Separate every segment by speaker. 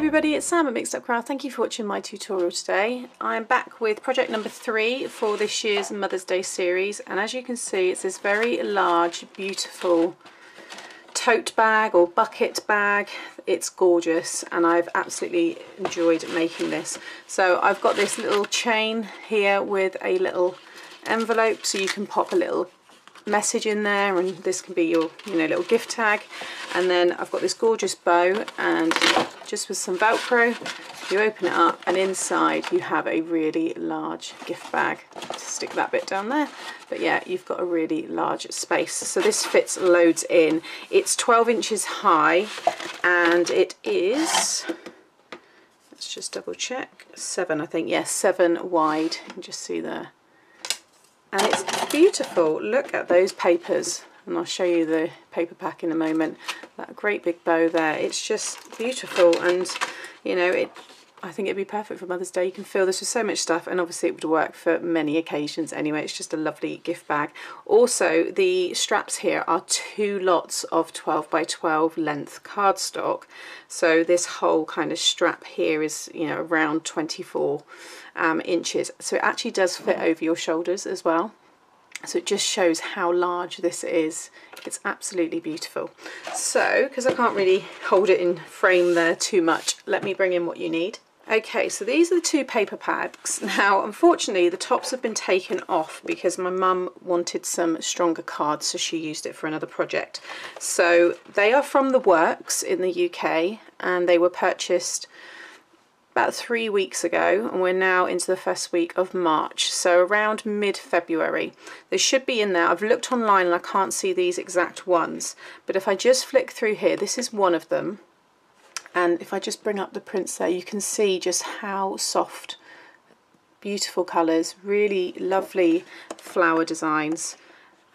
Speaker 1: everybody, it's Sam at Mixed Up Craft. Thank you for watching my tutorial today. I'm back with project number three for this year's Mother's Day series and as you can see it's this very large, beautiful tote bag or bucket bag. It's gorgeous and I've absolutely enjoyed making this. So I've got this little chain here with a little envelope so you can pop a little message in there and this can be your you know little gift tag. And then I've got this gorgeous bow and just with some velcro you open it up and inside you have a really large gift bag. Stick that bit down there. But yeah you've got a really large space. So this fits loads in. It's 12 inches high and it is let's just double check seven I think. Yes yeah, seven wide. You can just see there and it's beautiful look at those papers and I'll show you the paper pack in a moment that great big bow there it's just beautiful and you know it I think it'd be perfect for Mother's Day. You can fill this with so much stuff and obviously it would work for many occasions anyway. It's just a lovely gift bag. Also, the straps here are two lots of 12 by 12 length cardstock. So this whole kind of strap here is, you know, around 24 um, inches. So it actually does fit over your shoulders as well. So it just shows how large this is. It's absolutely beautiful. So, because I can't really hold it in frame there too much, let me bring in what you need. Okay, so these are the two paper pads. Now, unfortunately, the tops have been taken off because my mum wanted some stronger cards, so she used it for another project. So they are from The Works in the UK, and they were purchased about three weeks ago and we're now into the first week of March so around mid-February. They should be in there. I've looked online and I can't see these exact ones but if I just flick through here this is one of them. And if I just bring up the prints there you can see just how soft beautiful colours really lovely flower designs.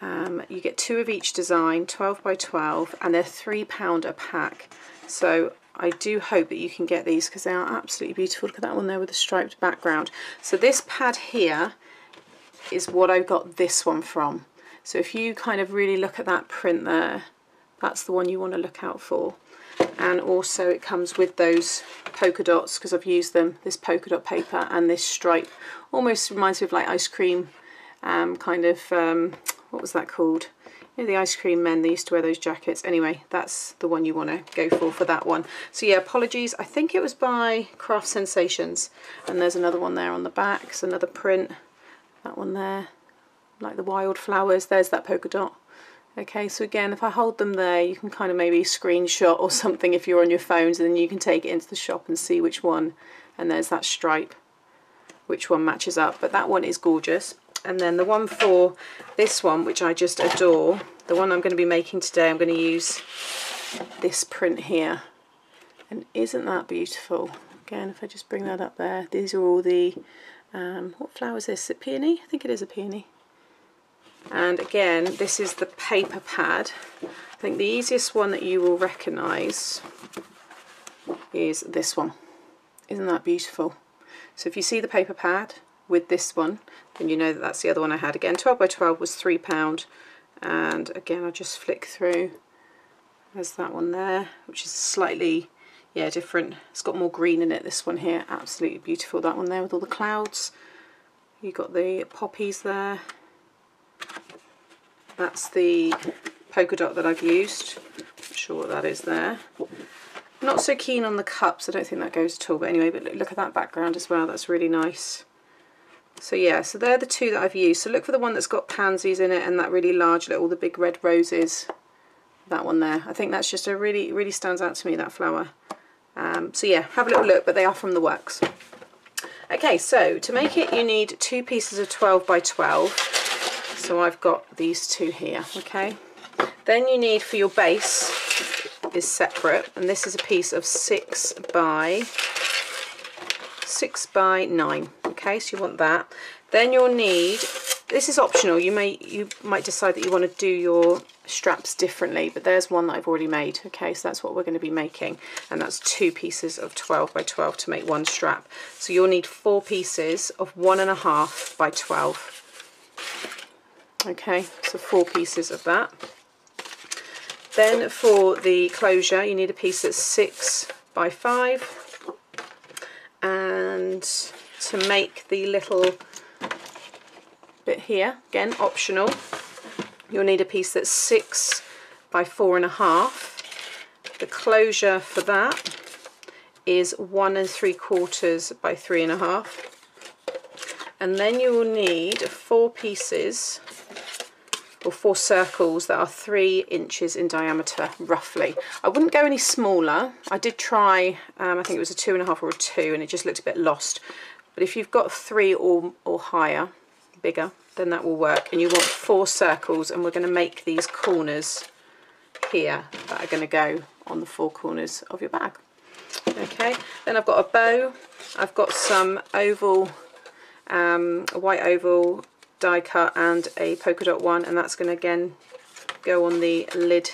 Speaker 1: Um, you get two of each design 12 by 12 and they're three pound a pack. So I do hope that you can get these because they are absolutely beautiful. Look at that one there with the striped background. So this pad here is what I got this one from. So if you kind of really look at that print there, that's the one you want to look out for. And also it comes with those polka dots because I've used them, this polka dot paper and this stripe. Almost reminds me of like ice cream um, kind of, um, what was that called? Know, the ice cream men, they used to wear those jackets. Anyway, that's the one you want to go for for that one. So yeah, apologies. I think it was by Craft Sensations. And there's another one there on the back. It's another print. That one there, like the wildflowers. There's that polka dot. Okay, so again, if I hold them there, you can kind of maybe screenshot or something if you're on your phones, and then you can take it into the shop and see which one. And there's that stripe, which one matches up. But that one is gorgeous and then the one for this one which I just adore the one I'm going to be making today I'm going to use this print here. And isn't that beautiful? Again if I just bring that up there these are all the um, what flower is this? a peony? I think it is a peony. And again this is the paper pad. I think the easiest one that you will recognise is this one. Isn't that beautiful? So if you see the paper pad with this one. Then you know that that's the other one I had again. 12 by 12 was three pound. And again I'll just flick through. There's that one there which is slightly yeah different. It's got more green in it this one here. Absolutely beautiful that one there with all the clouds. You got the poppies there. That's the polka dot that I've used. Not sure what that is there. Not so keen on the cups I don't think that goes at all. But anyway but look at that background as well. That's really nice so yeah, so they're the two that I've used. So look for the one that's got pansies in it and that really large little, the big red roses. That one there. I think that's just a really, really stands out to me, that flower. Um, so yeah, have a little look, but they are from the works. Okay, so to make it you need two pieces of 12 by 12. So I've got these two here, okay? Then you need for your base is separate, and this is a piece of six by six by nine okay so you want that. Then you'll need this is optional you may you might decide that you want to do your straps differently but there's one that I've already made okay? So that's what we're going to be making and that's two pieces of 12 by 12 to make one strap. So you'll need four pieces of one and a half by 12 okay? So four pieces of that. Then for the closure you need a piece that's six by five and to make the little bit here, again optional, you'll need a piece that's six by four and a half. The closure for that is one and three quarters by three and a half. And then you will need four pieces or four circles that are three inches in diameter roughly. I wouldn't go any smaller. I did try, um, I think it was a two and a half or a two and it just looked a bit lost. But if you've got three or, or higher, bigger, then that will work. And you want four circles and we're going to make these corners here that are going to go on the four corners of your bag. Okay, then I've got a bow. I've got some oval, um, a white oval die cut and a polka dot one and that's going to again go on the lid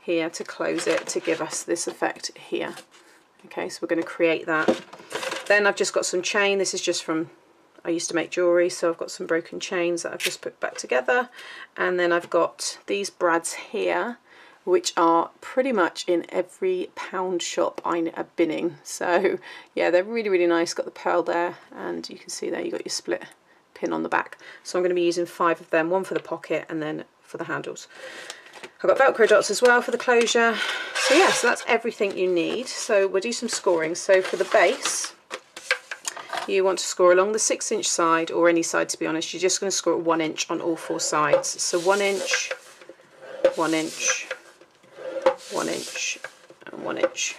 Speaker 1: here to close it to give us this effect here. Okay, so we're going to create that. Then I've just got some chain. This is just from I used to make jewellery, so I've got some broken chains that I've just put back together. And then I've got these brads here, which are pretty much in every pound shop I'm binning. So yeah, they're really, really nice. Got the pearl there, and you can see there you got your split pin on the back. So I'm going to be using five of them, one for the pocket and then for the handles. I've got Velcro dots as well for the closure. So yeah, so that's everything you need. So we'll do some scoring. So for the base, you want to score along the six inch side or any side to be honest. You're just going to score one inch on all four sides. So one inch one inch one inch and one inch.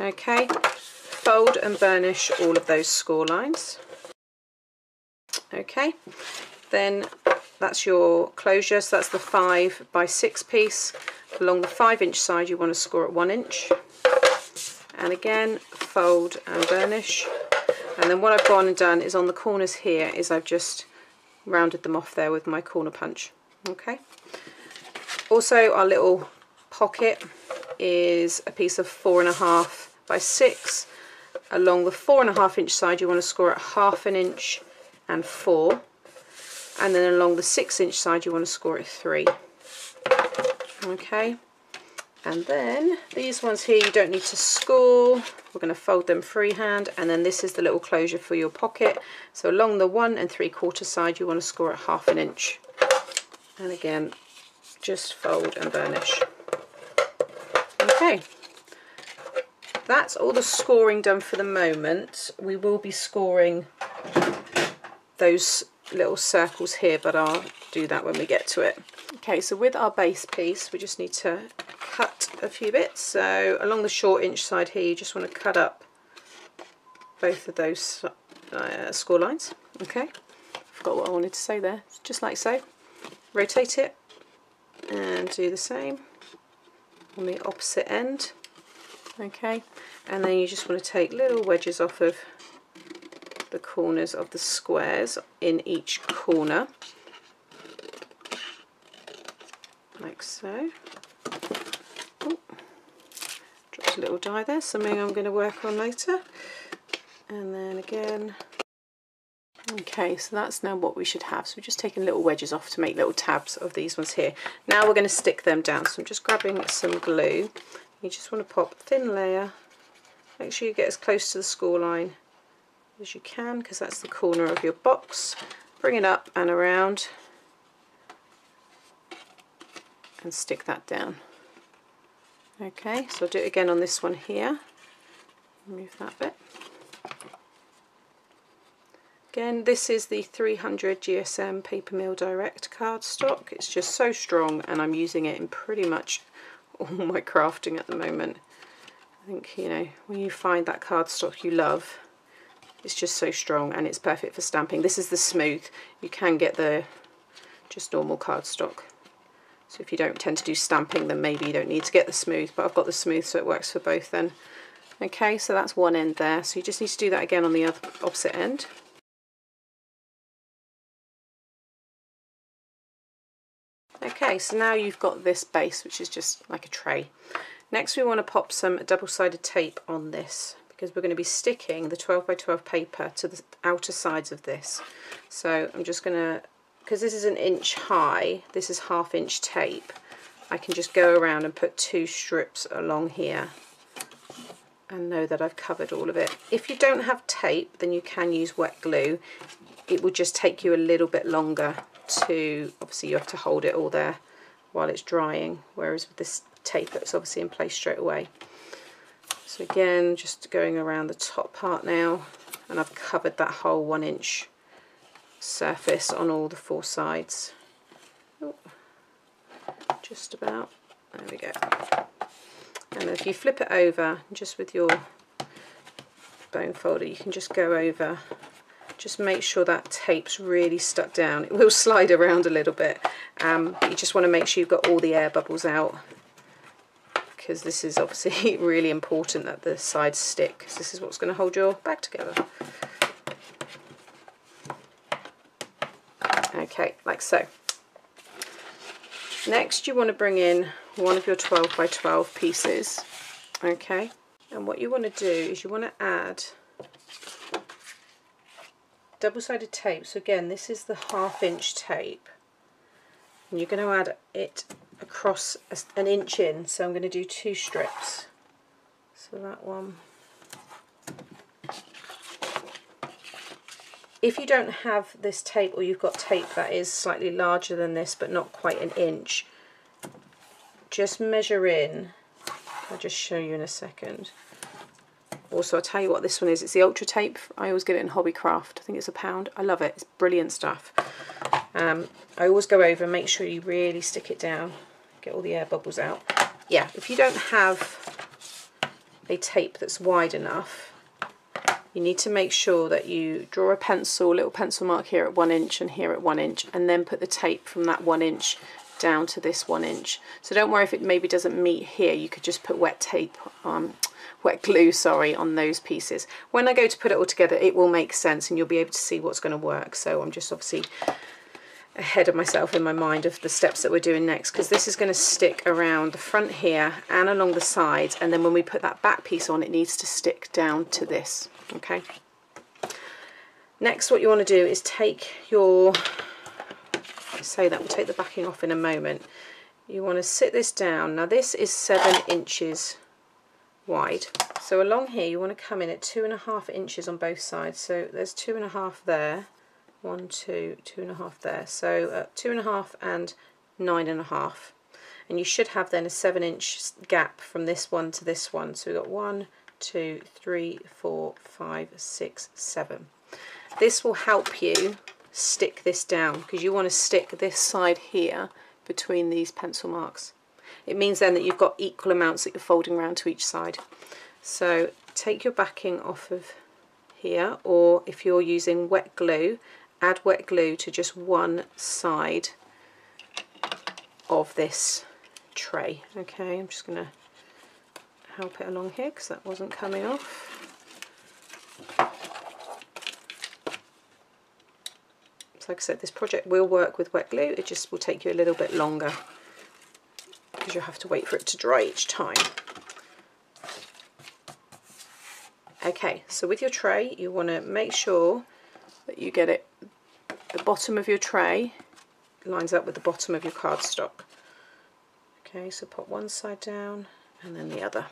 Speaker 1: Okay. Fold and burnish all of those score lines. Okay. Then that's your closure. So that's the five by six piece. Along the five inch side you want to score at one inch. And again fold and burnish and then what I've gone and done is on the corners here is I've just rounded them off there with my corner punch okay? Also our little pocket is a piece of four and a half by six. Along the four and a half inch side you want to score at half an inch and four. And then along the six inch side you want to score at three okay and then these ones here you don't need to score. We're going to fold them freehand and then this is the little closure for your pocket. So along the one and three quarter side you want to score at half an inch. And again just fold and burnish. Okay. That's all the scoring done for the moment. We will be scoring those little circles here but I'll do that when we get to it. Okay so with our base piece we just need to cut a few bits. So along the short inch side here, you just want to cut up both of those uh, score lines. Okay, forgot what I wanted to say there. Just like so. Rotate it and do the same on the opposite end. Okay, and then you just want to take little wedges off of the corners of the squares in each corner like so a little die there, something I'm going to work on later. And then again, okay, so that's now what we should have. So we're just taking little wedges off to make little tabs of these ones here. Now we're going to stick them down. So I'm just grabbing some glue. You just want to pop a thin layer. Make sure you get as close to the score line as you can because that's the corner of your box. Bring it up and around and stick that down. Okay, so I'll do it again on this one here. Remove that bit. Again, this is the 300 GSM Paper Mill Direct cardstock. It's just so strong and I'm using it in pretty much all my crafting at the moment. I think, you know, when you find that cardstock you love, it's just so strong and it's perfect for stamping. This is the smooth. You can get the just normal cardstock. So if you don't tend to do stamping, then maybe you don't need to get the smooth, but I've got the smooth so it works for both then. Okay, so that's one end there. So you just need to do that again on the other opposite end. Okay, so now you've got this base, which is just like a tray. Next we want to pop some double-sided tape on this because we're going to be sticking the 12 by 12 paper to the outer sides of this. So I'm just going to because this is an inch high, this is half inch tape, I can just go around and put two strips along here and know that I've covered all of it. If you don't have tape then you can use wet glue. It will just take you a little bit longer to, obviously you have to hold it all there while it's drying whereas with this tape that's obviously in place straight away. So again just going around the top part now and I've covered that whole one inch surface on all the four sides. Oh, just about, there we go. And if you flip it over just with your bone folder you can just go over just make sure that tape's really stuck down. It will slide around a little bit, um, you just want to make sure you've got all the air bubbles out because this is obviously really important that the sides stick because this is what's going to hold your bag together. Okay, like so. Next you want to bring in one of your 12 by 12 pieces, okay? And what you want to do is you want to add double-sided tape. So again, this is the half inch tape. And you're going to add it across an inch in. So I'm going to do two strips. So that one. If you don't have this tape or you've got tape that is slightly larger than this but not quite an inch, just measure in. I'll just show you in a second. Also, I'll tell you what this one is. It's the Ultra Tape. I always get it in Hobbycraft. I think it's a pound. I love it. It's brilliant stuff. Um, I always go over and make sure you really stick it down. Get all the air bubbles out. Yeah, if you don't have a tape that's wide enough, you need to make sure that you draw a pencil, little pencil mark here at one inch and here at one inch, and then put the tape from that one inch down to this one inch. So don't worry if it maybe doesn't meet here, you could just put wet tape, um, wet glue, sorry, on those pieces. When I go to put it all together, it will make sense and you'll be able to see what's going to work. So I'm just obviously ahead of myself in my mind of the steps that we're doing next because this is going to stick around the front here and along the sides and then when we put that back piece on it needs to stick down to this okay next what you want to do is take your say that we'll take the backing off in a moment you want to sit this down now this is seven inches wide. So along here you want to come in at two and a half inches on both sides. So there's two and a half there, one, two, two and a half there. So uh, two and a half and nine and a half. And you should have then a seven inch gap from this one to this one. So we've got one, two, three, four, five, six, seven. This will help you stick this down because you want to stick this side here between these pencil marks. It means then that you've got equal amounts that you're folding around to each side. So take your backing off of here or if you're using wet glue, add wet glue to just one side of this tray. Okay, I'm just going to help it along here because that wasn't coming off. So like I said, this project will work with wet glue, it just will take you a little bit longer because you'll have to wait for it to dry each time. Okay, so with your tray you want to make sure that you get it, the bottom of your tray lines up with the bottom of your cardstock. Okay, so put one side down and then the other.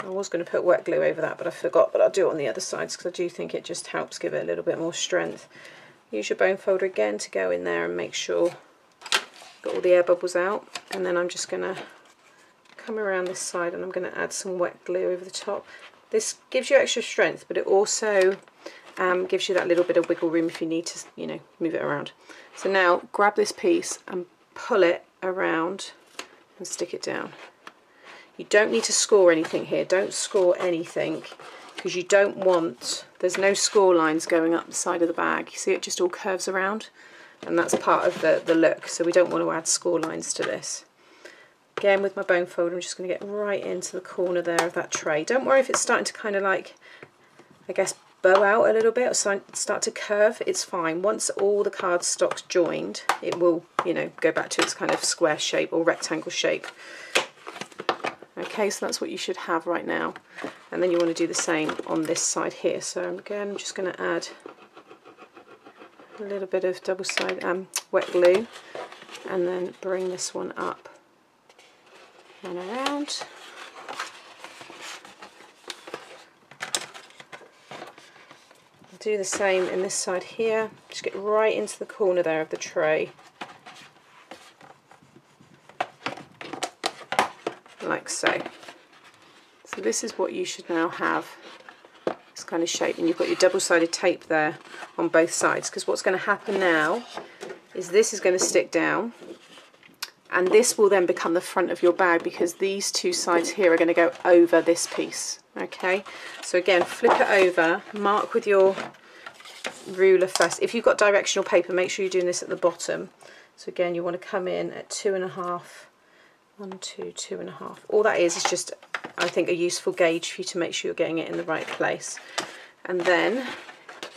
Speaker 1: I was going to put wet glue over that but I forgot but I'll do it on the other sides because I do think it just helps give it a little bit more strength. Use your bone folder again to go in there and make sure got all the air bubbles out and then I'm just going to come around this side and I'm going to add some wet glue over the top. This gives you extra strength but it also um, gives you that little bit of wiggle room if you need to you know move it around. So now grab this piece and pull it around and stick it down. You don't need to score anything here, don't score anything because you don't want, there's no score lines going up the side of the bag. You see it just all curves around and that's part of the, the look so we don't want to add score lines to this. Again with my bone folder I'm just going to get right into the corner there of that tray. Don't worry if it's starting to kind of like I guess bow out a little bit or start to curve, it's fine. Once all the cardstock's joined it will you know go back to its kind of square shape or rectangle shape. Okay, so that's what you should have right now. And then you want to do the same on this side here. So again, I'm just going to add a little bit of double side um, wet glue and then bring this one up and around do the same in this side here. Just get right into the corner there of the tray. Like so. So this is what you should now have this kind of shape and you've got your double-sided tape there on both sides because what's going to happen now is this is going to stick down and this will then become the front of your bag because these two sides here are going to go over this piece okay so again flip it over mark with your ruler first. If you've got directional paper make sure you're doing this at the bottom. So again you want to come in at two and a half one two two and a half. All that is is just I think a useful gauge for you to make sure you're getting it in the right place. And then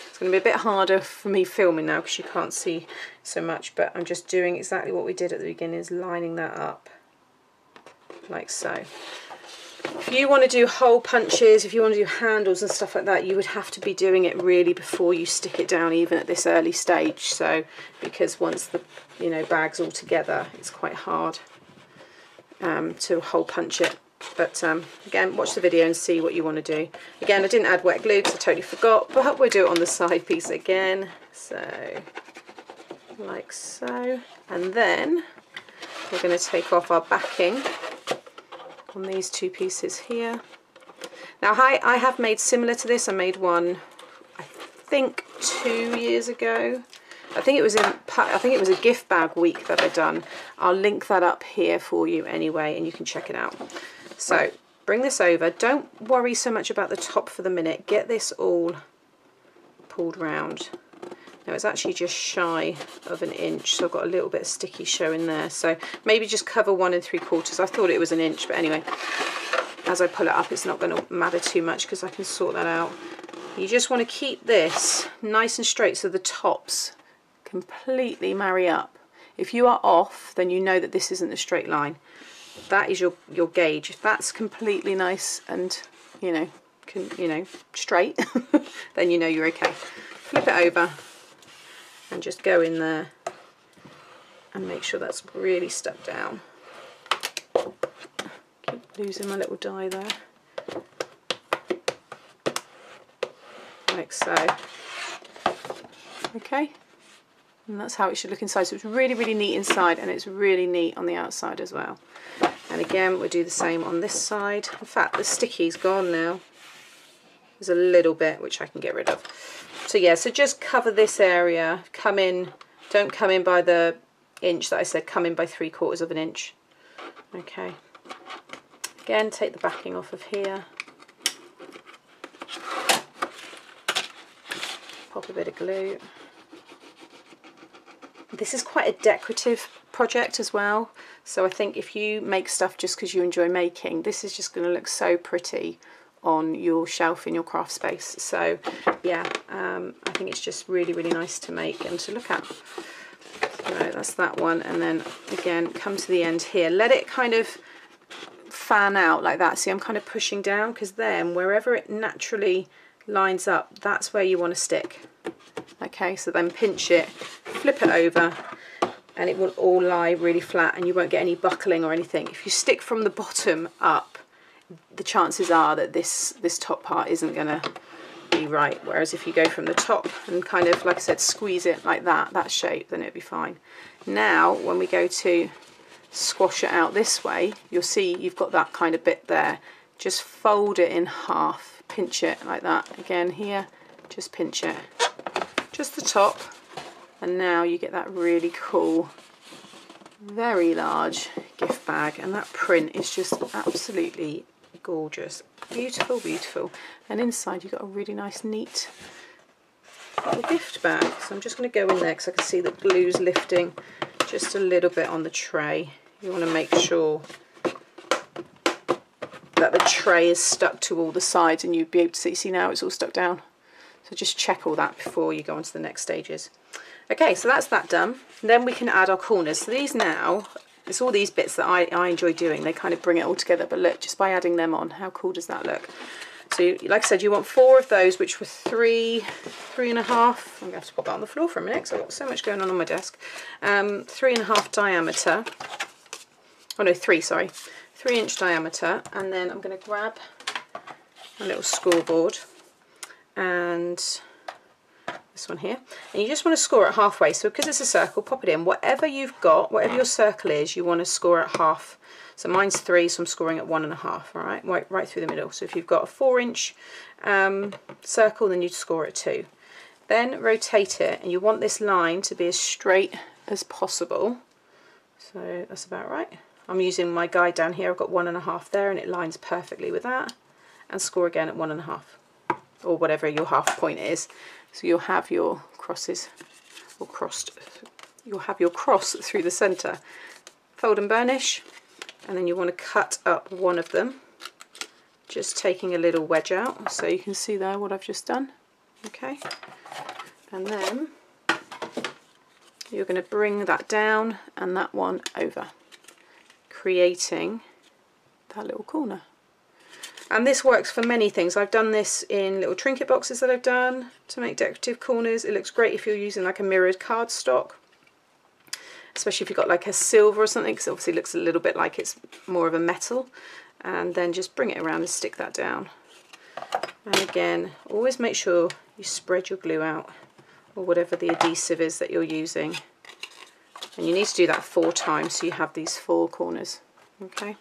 Speaker 1: it's going to be a bit harder for me filming now because you can't see so much but I'm just doing exactly what we did at the beginning is lining that up like so if you want to do hole punches, if you want to do handles and stuff like that, you would have to be doing it really before you stick it down even at this early stage. So, because once the you know bag's all together, it's quite hard um, to hole punch it. But um, again, watch the video and see what you want to do. Again, I didn't add wet glue because I totally forgot, but we'll do it on the side piece again. So, like so. And then we're going to take off our backing on these two pieces here. Now I, I have made similar to this, I made one I think two years ago. I think it was in I think it was a gift bag week that I done. I'll link that up here for you anyway and you can check it out. So bring this over. Don't worry so much about the top for the minute. Get this all pulled round. Now it's actually just shy of an inch, so I've got a little bit of sticky showing there. So maybe just cover one and three quarters. I thought it was an inch, but anyway, as I pull it up, it's not going to matter too much because I can sort that out. You just want to keep this nice and straight so the tops completely marry up. If you are off, then you know that this isn't a straight line. That is your, your gauge. If that's completely nice and, you know, can, you know, straight, then you know you're okay. Flip it over, and just go in there and make sure that's really stuck down. Keep losing my little die there. Like so. Okay, and that's how it should look inside. So it's really, really neat inside and it's really neat on the outside as well. And again, we'll do the same on this side. In fact, the sticky's gone now. There's a little bit which I can get rid of. So yeah, so just cover this area, come in, don't come in by the inch that I said, come in by three quarters of an inch. Okay. Again, take the backing off of here. Pop a bit of glue. This is quite a decorative project as well. So I think if you make stuff just because you enjoy making, this is just going to look so pretty on your shelf in your craft space. So yeah, um, I think it's just really, really nice to make and to look at. So that's that one. And then again, come to the end here. Let it kind of fan out like that. See, I'm kind of pushing down because then wherever it naturally lines up, that's where you want to stick. Okay, so then pinch it, flip it over, and it will all lie really flat and you won't get any buckling or anything. If you stick from the bottom up, the chances are that this, this top part isn't going to be right. Whereas if you go from the top and kind of, like I said, squeeze it like that, that shape, then it'll be fine. Now, when we go to squash it out this way, you'll see you've got that kind of bit there. Just fold it in half, pinch it like that. Again here, just pinch it. Just the top. And now you get that really cool very large gift bag and that print is just absolutely gorgeous. Beautiful, beautiful. And inside you've got a really nice, neat little gift bag. So I'm just going to go in there because I can see the glue's lifting just a little bit on the tray. You want to make sure that the tray is stuck to all the sides and you'd be able to see, see now it's all stuck down. So just check all that before you go on to the next stages. Okay, so that's that done. Then we can add our corners. So these now it's all these bits that I, I enjoy doing. They kind of bring it all together. But look, just by adding them on, how cool does that look? So you, like I said, you want four of those, which were three, three and a half. I'm going to have to pop that on the floor for a minute because I've got so much going on on my desk. Um, three and a half diameter. Oh no, three, sorry. Three inch diameter. And then I'm going to grab a little scoreboard and this one here, and you just want to score it halfway. So because it's a circle, pop it in. Whatever you've got, whatever your circle is, you want to score at half. So mine's three, so I'm scoring at one and a half, all right, right, right through the middle. So if you've got a four inch um, circle, then you'd score at two. Then rotate it, and you want this line to be as straight as possible. So that's about right. I'm using my guide down here, I've got one and a half there, and it lines perfectly with that. And score again at one and a half, or whatever your half point is. So you'll have your crosses, or crossed, you'll have your cross through the centre. Fold and burnish, and then you want to cut up one of them, just taking a little wedge out, so you can see there what I've just done. Okay, and then you're going to bring that down and that one over, creating that little corner and this works for many things. I've done this in little trinket boxes that I've done to make decorative corners. It looks great if you're using like a mirrored cardstock, especially if you've got like a silver or something, because it obviously looks a little bit like it's more of a metal. And then just bring it around and stick that down. And again, always make sure you spread your glue out or whatever the adhesive is that you're using. And you need to do that four times so you have these four corners. Okay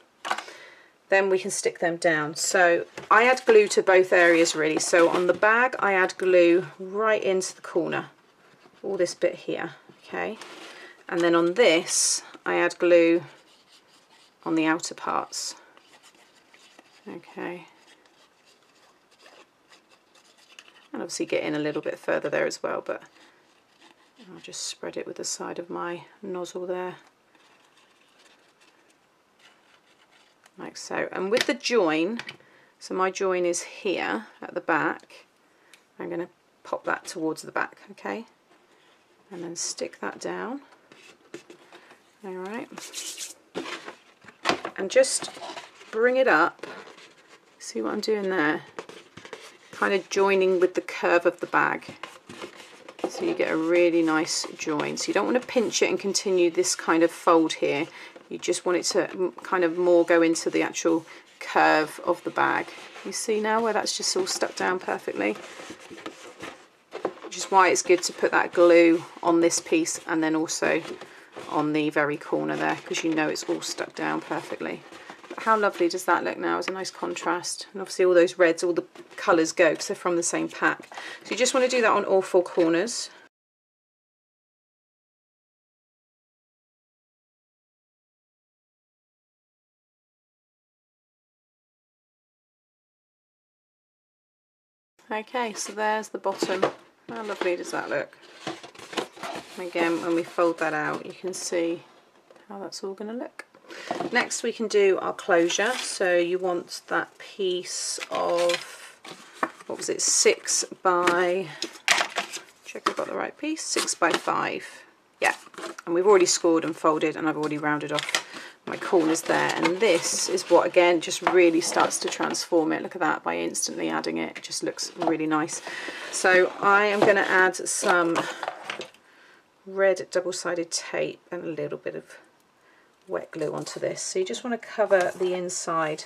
Speaker 1: then we can stick them down. So I add glue to both areas really. So on the bag I add glue right into the corner, all this bit here, okay? And then on this I add glue on the outer parts, okay? And obviously get in a little bit further there as well, but I'll just spread it with the side of my nozzle there. Like so. And with the join, so my join is here at the back, I'm going to pop that towards the back, okay? And then stick that down. Alright. And just bring it up. See what I'm doing there? Kind of joining with the curve of the bag. So you get a really nice join. So you don't want to pinch it and continue this kind of fold here you just want it to kind of more go into the actual curve of the bag. You see now where that's just all stuck down perfectly? Which is why it's good to put that glue on this piece and then also on the very corner there because you know it's all stuck down perfectly. But how lovely does that look now? It's a nice contrast. And obviously all those reds, all the colours go because they're from the same pack. So you just want to do that on all four corners. Okay, so there's the bottom. How lovely does that look? Again, when we fold that out, you can see how that's all going to look. Next we can do our closure. So you want that piece of, what was it, six by, check I've got the right piece, six by five. Yeah, and we've already scored and folded and I've already rounded off my corners there. And this is what again just really starts to transform it. Look at that by instantly adding it it just looks really nice. So I am going to add some red double-sided tape and a little bit of wet glue onto this. So you just want to cover the inside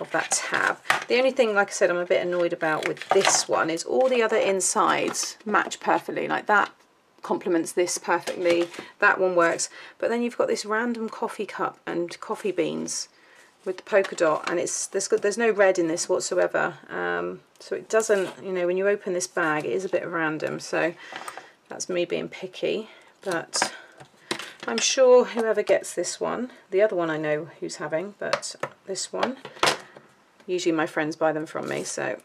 Speaker 1: of that tab. The only thing like I said I'm a bit annoyed about with this one is all the other insides match perfectly. Like that complements this perfectly. That one works. But then you've got this random coffee cup and coffee beans with the polka dot and it's there's there's no red in this whatsoever. Um, so it doesn't you know when you open this bag it is a bit random. So that's me being picky. But I'm sure whoever gets this one the other one I know who's having but this one usually my friends buy them from me. So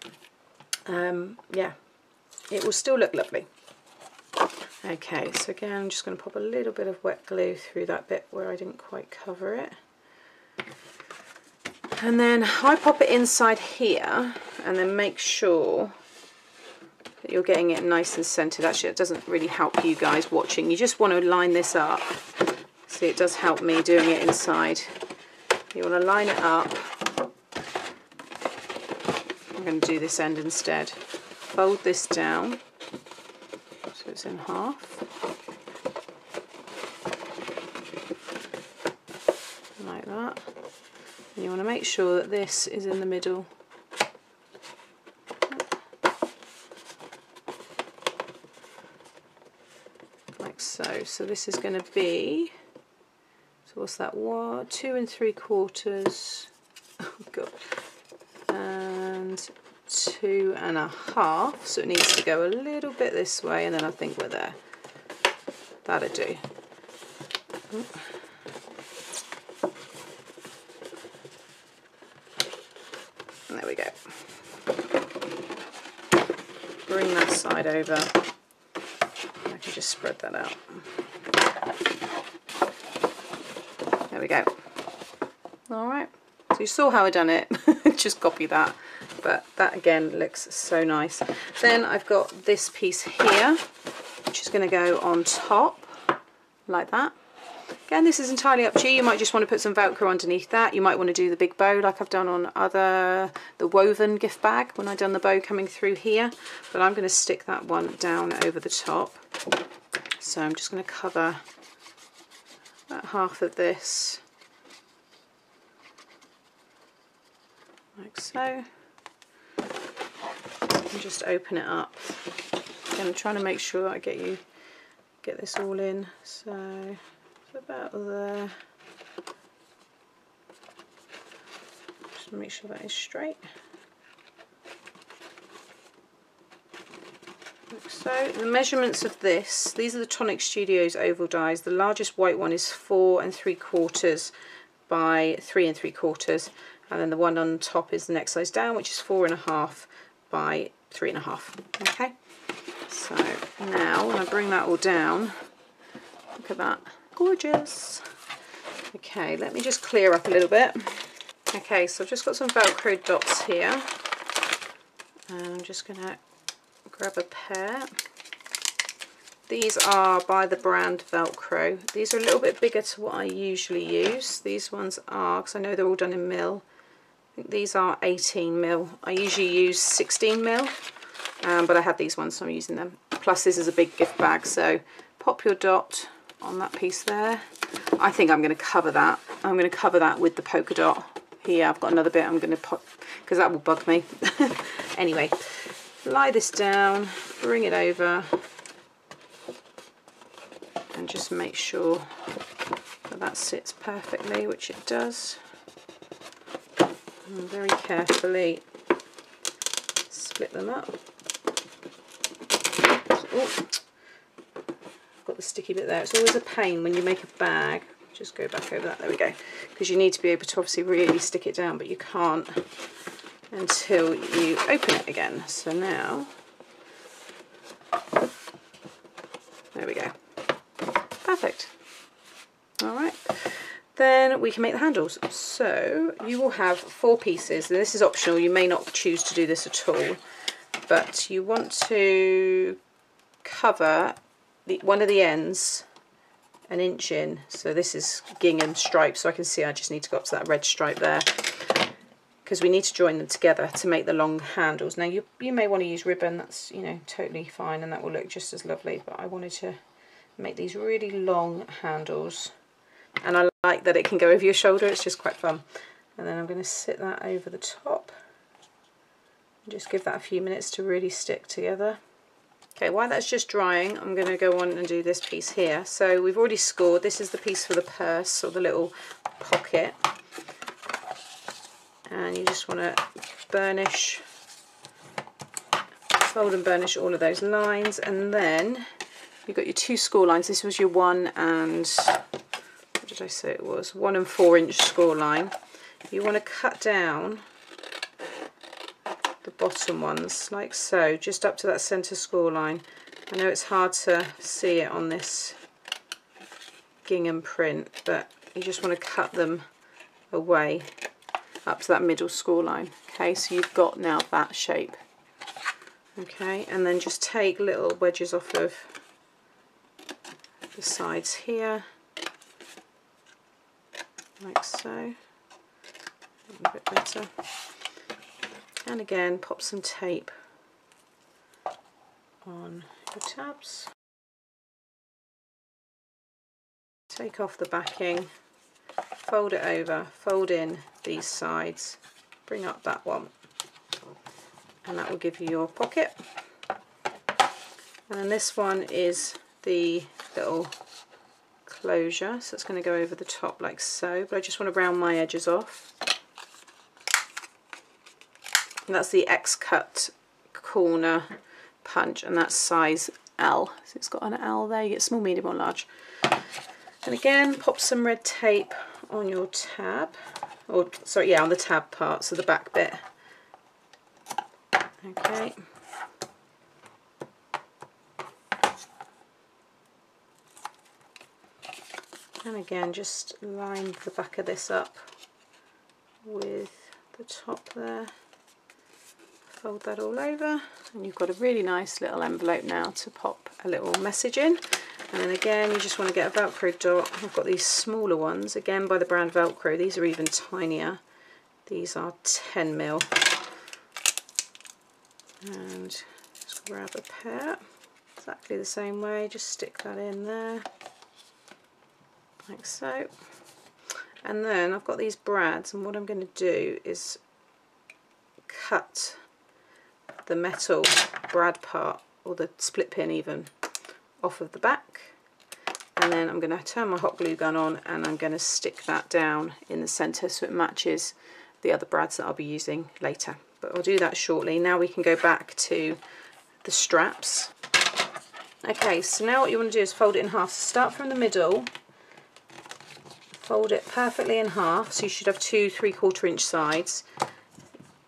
Speaker 1: um, yeah it will still look lovely Okay, so again I'm just going to pop a little bit of wet glue through that bit where I didn't quite cover it. And then I pop it inside here and then make sure that you're getting it nice and centered. Actually, it doesn't really help you guys watching. You just want to line this up. See, it does help me doing it inside. You want to line it up. I'm going to do this end instead. Fold this down in half. Like that. And you want to make sure that this is in the middle. like so. So this is going to be, so what's that, one, two and three quarters, oh god, and two and a half, so it needs to go a little bit this way and then I think we're there. That'll do. There we go. Bring that side over. I can just spread that out. There we go. Alright, so you saw how I done it, just copy that. But that again looks so nice. Then I've got this piece here, which is going to go on top, like that. Again, this is entirely up to you. You might just want to put some Velcro underneath that. You might want to do the big bow like I've done on other, the woven gift bag when I've done the bow coming through here. But I'm going to stick that one down over the top. So I'm just going to cover about half of this like so and just open it up. Again I'm trying to make sure I get you get this all in. So about there? Just make sure that is straight. So. The measurements of this, these are the Tonic Studios oval dies. The largest white one is four and three quarters by three and three quarters. And then the one on top is the next size down, which is four and a half by three and a half. Okay. So now when I bring that all down, look at that. Gorgeous. Okay, let me just clear up a little bit. Okay, so I've just got some Velcro dots here. And I'm just to grab a pair. These are by the brand Velcro. These are a little bit bigger to what I usually use. These ones are, because I know they're all done in mil. These are 18 mil. I usually use 16 mil, um, but I had these ones, so I'm using them. Plus this is a big gift bag, so pop your dot on that piece there. I think I'm going to cover that. I'm going to cover that with the polka dot here. I've got another bit I'm going to put, because that will bug me. anyway, lie this down, bring it over, and just make sure that that sits perfectly, which it does. And very carefully split them up. Oh, got the sticky bit there. It's always a pain when you make a bag. Just go back over that. There we go. Because you need to be able to obviously really stick it down, but you can't until you open it again. So now, there we go. Perfect. All right. Then we can make the handles. So you will have four pieces. And this is optional. You may not choose to do this at all. But you want to cover the, one of the ends an inch in. So this is gingham stripe. So I can see I just need to go up to that red stripe there because we need to join them together to make the long handles. Now you, you may want to use ribbon, that's you know totally fine and that will look just as lovely, but I wanted to make these really long handles and I like that it can go over your shoulder, it's just quite fun. And then I'm going to sit that over the top and just give that a few minutes to really stick together. Okay, while that's just drying, I'm going to go on and do this piece here. So we've already scored, this is the piece for the purse or the little pocket and you just want to burnish fold and burnish all of those lines and then you've got your two score lines this was your one and what did I say it was one and four inch score line you want to cut down the bottom ones like so just up to that center score line I know it's hard to see it on this gingham print but you just want to cut them away up to that middle score line. Okay, so you've got now that shape. Okay, and then just take little wedges off of the sides here, like so. A bit better. And again, pop some tape on your tabs. Take off the backing fold it over, fold in these sides, bring up that one, and that will give you your pocket. And this one is the little closure. So it's going to go over the top like so but I just want to round my edges off. And that's the X-cut corner punch and that's size L. So it's got an L there you get small medium or large. And again pop some red tape on your tab or sorry yeah on the tab part so the back bit. Okay and again just line the back of this up with the top there. Fold that all over. And you've got a really nice little envelope now to pop a little message in. And then again you just want to get a velcro dot I've got these smaller ones again by the brand velcro. These are even tinier. These are 10 mil. And just grab a pair exactly the same way. Just stick that in there like so. And then I've got these brads and what I'm going to do is cut the metal brad part or the split pin even off of the back. And then I'm going to turn my hot glue gun on and I'm going to stick that down in the center so it matches the other brads that I'll be using later. But I'll do that shortly. Now we can go back to the straps. Okay so now what you want to do is fold it in half. Start from the middle fold it perfectly in half so you should have two three quarter inch sides.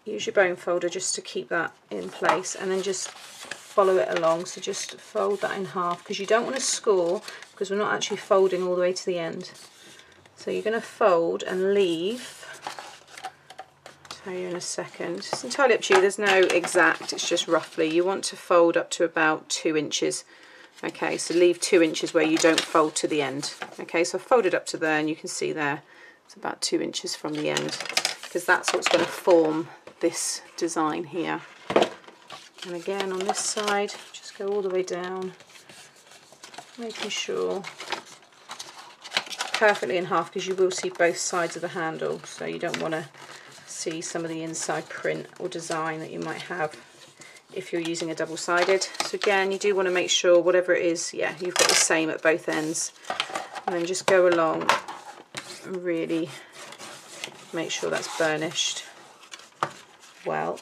Speaker 1: Use your bone folder just to keep that in place and then just follow it along. So just fold that in half because you don't want to score because we're not actually folding all the way to the end. So you're going to fold and leave. I'll tell you in a second. It's entirely up to you. There's no exact it's just roughly. You want to fold up to about two inches okay so leave two inches where you don't fold to the end. Okay so I've folded up to there and you can see there it's about two inches from the end because that's what's going to form this design here. And again on this side just go all the way down making sure perfectly in half because you will see both sides of the handle so you don't want to see some of the inside print or design that you might have if you're using a double-sided. So again, you do want to make sure whatever it is, yeah, you've got the same at both ends. And then just go along and really make sure that's burnished well.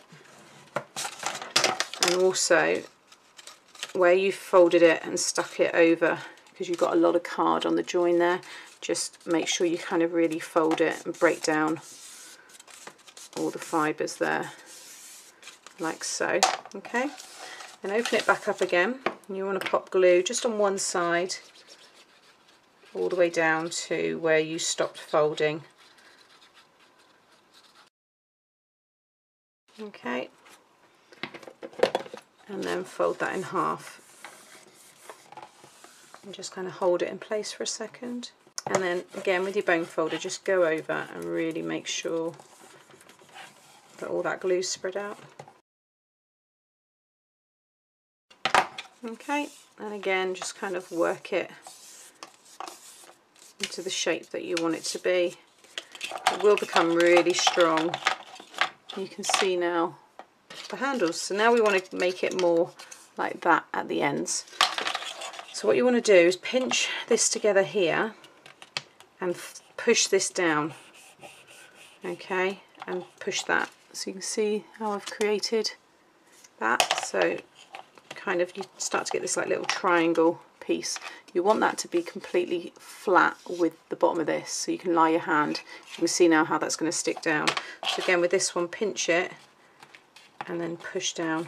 Speaker 1: And also, where you've folded it and stuck it over, because you've got a lot of card on the join there, just make sure you kind of really fold it and break down all the fibres there like so okay? And open it back up again. You want to pop glue just on one side all the way down to where you stopped folding. Okay. And then fold that in half. And just kind of hold it in place for a second. And then again with your bone folder just go over and really make sure that all that glue spread out okay and again just kind of work it into the shape that you want it to be. It will become really strong. You can see now the handles. So now we want to make it more like that at the ends. So what you want to do is pinch this together here and push this down okay? And push that. So you can see how I've created that. So kind of you start to get this like little triangle piece. You want that to be completely flat with the bottom of this so you can lie your hand. You can see now how that's going to stick down. So again with this one pinch it and then push down.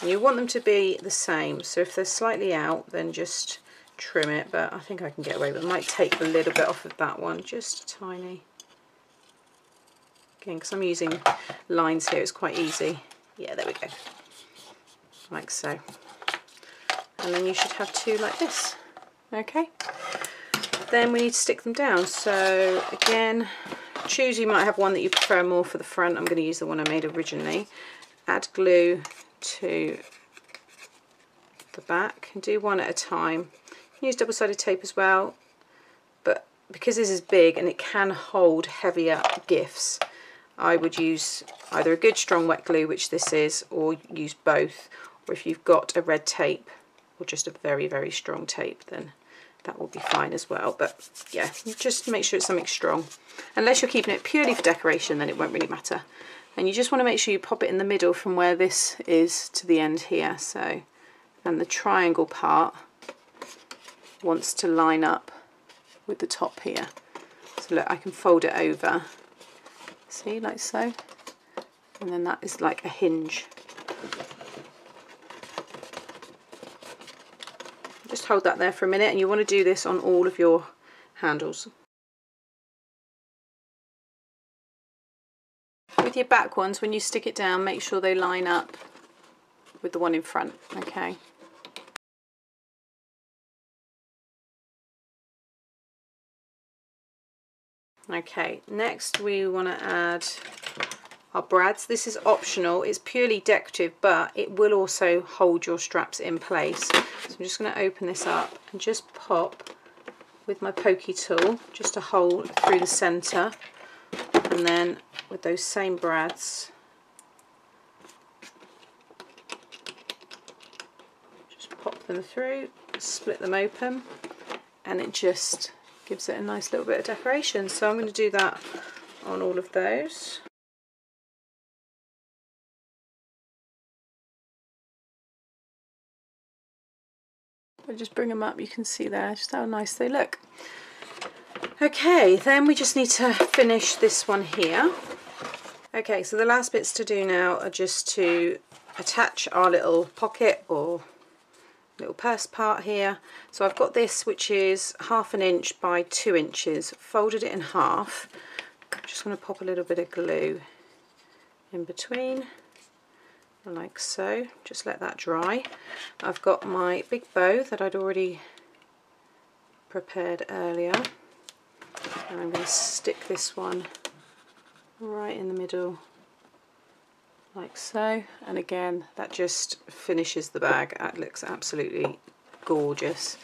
Speaker 1: And you want them to be the same so if they're slightly out then just trim it but I think I can get away with it. Might take a little bit off of that one just tiny again because I'm using lines here it's quite easy. Yeah there we go. Like so. And then you should have two like this. Okay. Then we need to stick them down. So again choose you might have one that you prefer more for the front. I'm going to use the one I made originally. Add glue to the back and do one at a time. Use double-sided tape as well. But because this is big and it can hold heavier gifts I would use either a good strong wet glue, which this is, or use both, or if you've got a red tape or just a very very strong tape then that will be fine as well. But yeah just make sure it's something strong. Unless you're keeping it purely for decoration then it won't really matter. And you just want to make sure you pop it in the middle from where this is to the end here. So and the triangle part wants to line up with the top here. So look I can fold it over see like so. And then that is like a hinge. Just hold that there for a minute and you want to do this on all of your handles. With your back ones when you stick it down make sure they line up with the one in front okay okay next we want to add our brads. This is optional it's purely decorative but it will also hold your straps in place. So I'm just going to open this up and just pop with my pokey tool just a hole through the center. And then with those same brads just pop them through split them open and it just gives it a nice little bit of decoration. So I'm going to do that on all of those. I just bring them up you can see there just how nice they look. Okay then we just need to finish this one here. Okay, so the last bits to do now are just to attach our little pocket or little purse part here. So I've got this which is half an inch by two inches, folded it in half. I'm just going to pop a little bit of glue in between like so just let that dry I've got my big bow that I'd already prepared earlier and I'm going to stick this one right in the middle like so. And again that just finishes the bag. It looks absolutely gorgeous.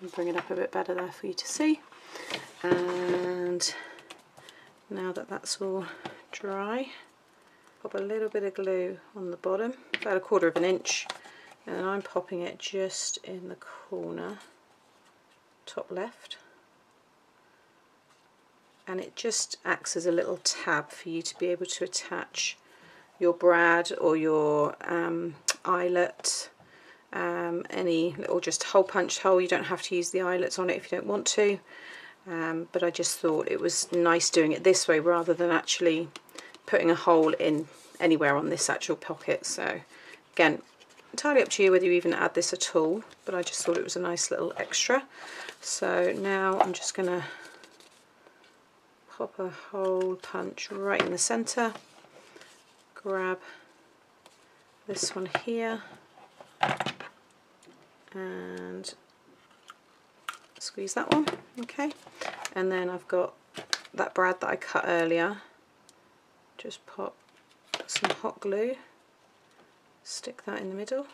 Speaker 1: And bring it up a bit better there for you to see. And now that that's all dry pop a little bit of glue on the bottom about a quarter of an inch. And I'm popping it just in the corner top left. And it just acts as a little tab for you to be able to attach your brad or your um, eyelet um, any little just hole punched hole. You don't have to use the eyelets on it if you don't want to. Um, but I just thought it was nice doing it this way rather than actually putting a hole in anywhere on this actual pocket. So again entirely up to you whether you even add this at all but I just thought it was a nice little extra. So now I'm just going to pop a hole punch right in the center grab this one here and squeeze that one okay? And then I've got that brad that I cut earlier. Just pop some hot glue stick that in the middle.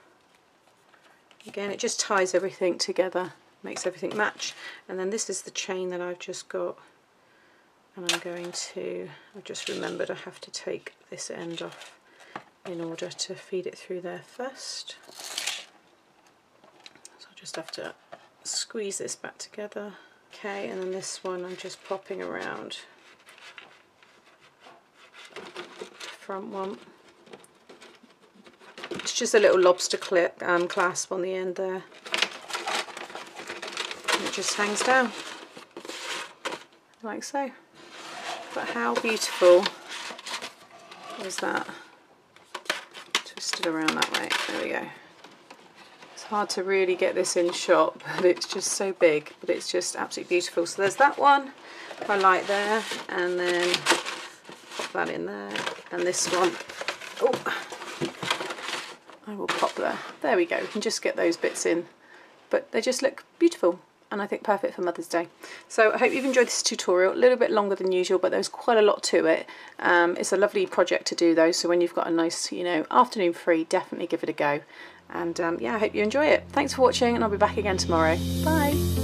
Speaker 1: Again it just ties everything together makes everything match. And then this is the chain that I've just got and I'm going to, I've just remembered I have to take this end off in order to feed it through there first. So I'll just have to squeeze this back together. Okay, and then this one I'm just popping around front one. It's just a little lobster clip um, clasp on the end there. It just hangs down like so. But how beautiful is that? Twisted around that way. There we go. It's hard to really get this in shot, but it's just so big. But it's just absolutely beautiful. So there's that one I like there, and then pop that in there, and this one. Oh, I will pop there. There we go. We can just get those bits in, but they just look beautiful and I think perfect for Mother's Day. So I hope you've enjoyed this tutorial, a little bit longer than usual, but there's quite a lot to it. Um, it's a lovely project to do though, so when you've got a nice, you know, afternoon free, definitely give it a go. And um, yeah, I hope you enjoy it. Thanks for watching and I'll be back again tomorrow. Bye!